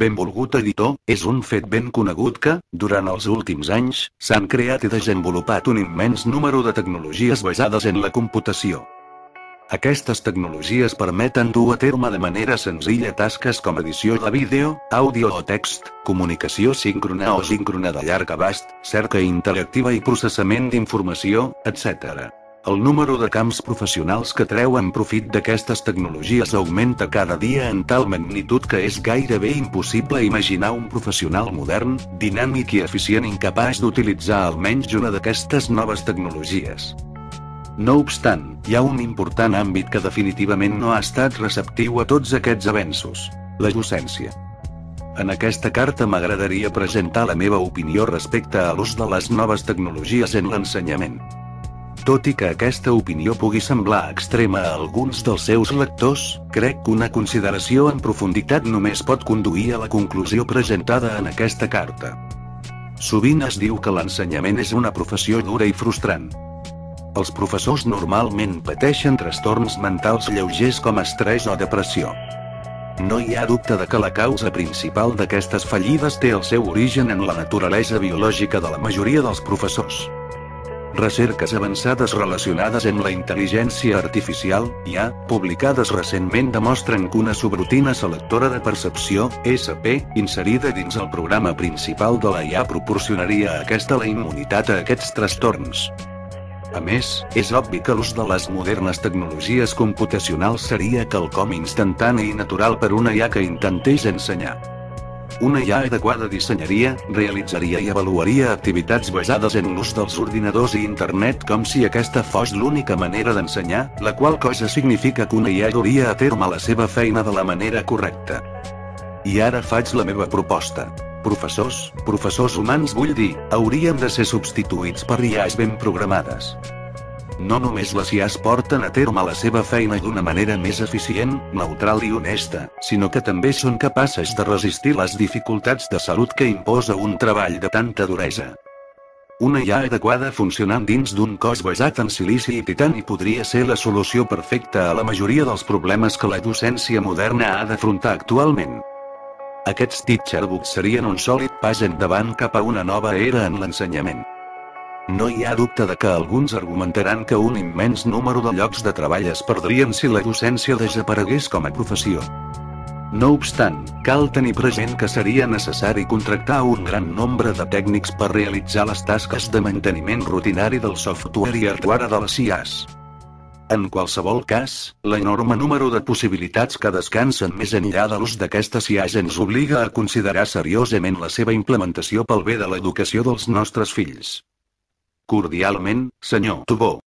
Benvolgut editor, és un fet ben conegut que, durant els últims anys, s'han creat i desenvolupat un immens número de tecnologies basades en la computació. Aquestes tecnologies permeten dur a terme de manera senzilla tasques com edició de vídeo, àudio o text, comunicació síncrona o síncrona de llarg abast, cerca interactiva i processament d'informació, etc. El número de camps professionals que treuen profit d'aquestes tecnologies augmenta cada dia en tal magnitud que és gairebé impossible imaginar un professional modern, dinàmic i eficient incapaç d'utilitzar almenys una d'aquestes noves tecnologies. No obstant, hi ha un important àmbit que definitivament no ha estat receptiu a tots aquests avenços. La docència. En aquesta carta m'agradaria presentar la meva opinió respecte a l'ús de les noves tecnologies en l'ensenyament. Tot i que aquesta opinió pugui semblar extrema a alguns dels seus lectors, crec que una consideració en profunditat només pot conduir a la conclusió presentada en aquesta carta. Sovint es diu que l'ensenyament és una professió dura i frustrant. Els professors normalment pateixen trastorns mentals lleugers com estrès o depressió. No hi ha dubte de que la causa principal d'aquestes fallides té el seu origen en la naturalesa biològica de la majoria dels professors. Recerques avançades relacionades amb la intel·ligència artificial, IA, publicades recentment demostren que una subrutina selectora de percepció, SP, inserida dins el programa principal de la IA proporcionaria a aquesta la immunitat a aquests trastorns. A més, és obvi que l'ús de les modernes tecnologies computacionals seria quelcom instantani i natural per una IA que intentés ensenyar. Una IA adequada dissenyaria, realitzaria i avaluaria activitats basades en l'ús dels ordinadors i internet com si aquesta fos l'única manera d'ensenyar, la qual cosa significa que una IA duria a terme la seva feina de la manera correcta. I ara faig la meva proposta. Professors, professors humans vull dir, hauríem de ser substituïts per IAs ben programades. No només les IAs porten a terme la seva feina d'una manera més eficient, neutral i honesta, sinó que també són capaces de resistir les dificultats de salut que imposa un treball de tanta duresa. Una IA adequada funcionant dins d'un cos basat en silici i titani podria ser la solució perfecta a la majoria dels problemes que la docència moderna ha d'afrontar actualment. Aquests teacherbooks serien un sòlid pas endavant cap a una nova era en l'ensenyament. No hi ha dubte de que alguns argumentaran que un immens número de llocs de treball es perdrien si la docència desaparegués com a professió. No obstant, cal tenir present que seria necessari contractar un gran nombre de tècnics per realitzar les tasques de manteniment rutinari del software i hardware de les IAs. En qualsevol cas, l'enorme número de possibilitats que descansen més enllà de l'ús d'aquestes IAs ens obliga a considerar seriosament la seva implementació pel bé de l'educació dels nostres fills. Cordialment, senyor Tubó.